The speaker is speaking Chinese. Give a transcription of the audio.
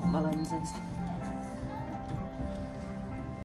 红的了，你在想。